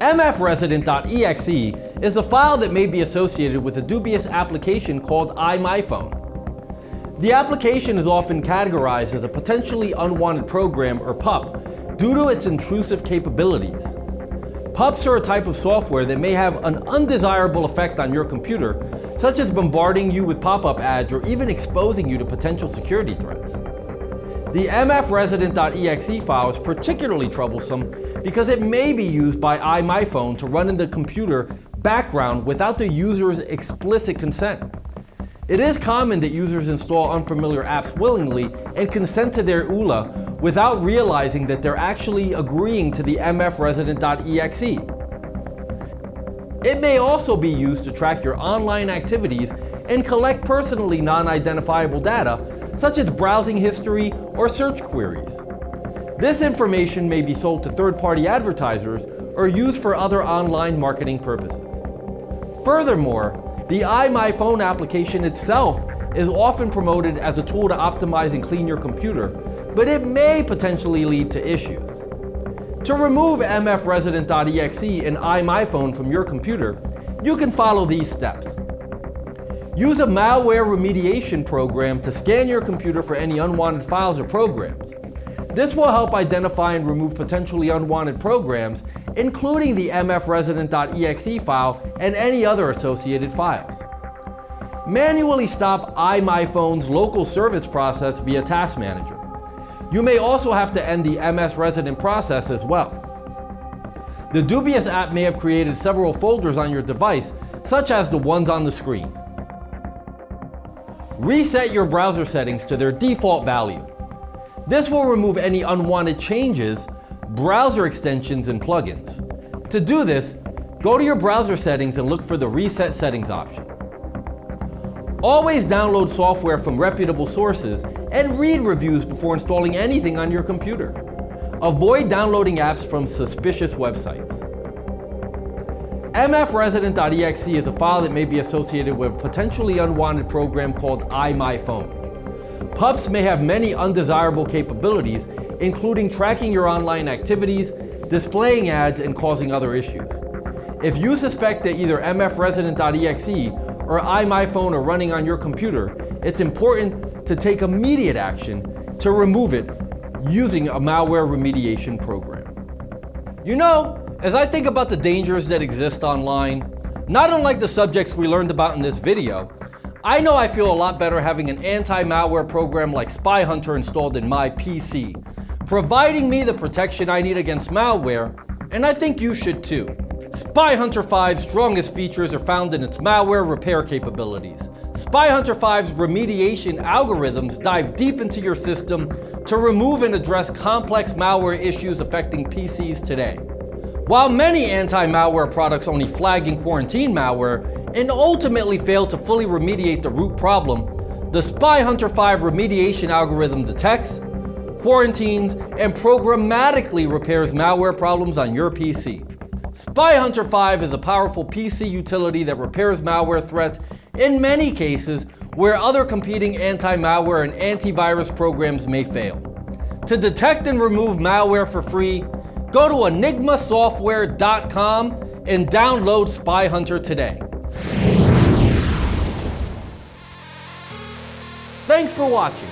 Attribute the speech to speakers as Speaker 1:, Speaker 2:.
Speaker 1: mfresident.exe is a file that may be associated with a dubious application called iMyFone. The application is often categorized as a potentially unwanted program or PUP due to its intrusive capabilities. PUPs are a type of software that may have an undesirable effect on your computer, such as bombarding you with pop-up ads or even exposing you to potential security threats. The mfresident.exe file is particularly troublesome because it may be used by iMyFone to run in the computer background without the user's explicit consent. It is common that users install unfamiliar apps willingly and consent to their EULA without realizing that they're actually agreeing to the mfresident.exe. It may also be used to track your online activities and collect personally non-identifiable data, such as browsing history or search queries. This information may be sold to third-party advertisers or used for other online marketing purposes. Furthermore, the iMyFone application itself is often promoted as a tool to optimize and clean your computer, but it may potentially lead to issues. To remove mfresident.exe and iMyFone from your computer, you can follow these steps. Use a malware remediation program to scan your computer for any unwanted files or programs. This will help identify and remove potentially unwanted programs, including the mfresident.exe file and any other associated files. Manually stop iMyFone's local service process via Task Manager. You may also have to end the MFResident process as well. The dubious app may have created several folders on your device, such as the ones on the screen. Reset your browser settings to their default value. This will remove any unwanted changes, browser extensions, and plugins. To do this, go to your browser settings and look for the Reset Settings option. Always download software from reputable sources and read reviews before installing anything on your computer. Avoid downloading apps from suspicious websites mfresident.exe is a file that may be associated with a potentially unwanted program called iMyFone. PUPs may have many undesirable capabilities, including tracking your online activities, displaying ads, and causing other issues. If you suspect that either mfresident.exe or iMyFone are running on your computer, it's important to take immediate action to remove it using a malware remediation program. You know, as I think about the dangers that exist online, not unlike the subjects we learned about in this video, I know I feel a lot better having an anti-malware program like Spy Hunter installed in my PC, providing me the protection I need against malware, and I think you should too. Spy Hunter 5's strongest features are found in its malware repair capabilities. Spy Hunter 5's remediation algorithms dive deep into your system to remove and address complex malware issues affecting PCs today. While many anti-malware products only flag and quarantine malware and ultimately fail to fully remediate the root problem, the Spy Hunter 5 remediation algorithm detects, quarantines, and programmatically repairs malware problems on your PC. Spy Hunter 5 is a powerful PC utility that repairs malware threats in many cases where other competing anti-malware and antivirus programs may fail. To detect and remove malware for free, Go to enigmasoftware.com and download Spy Hunter today. Thanks for watching.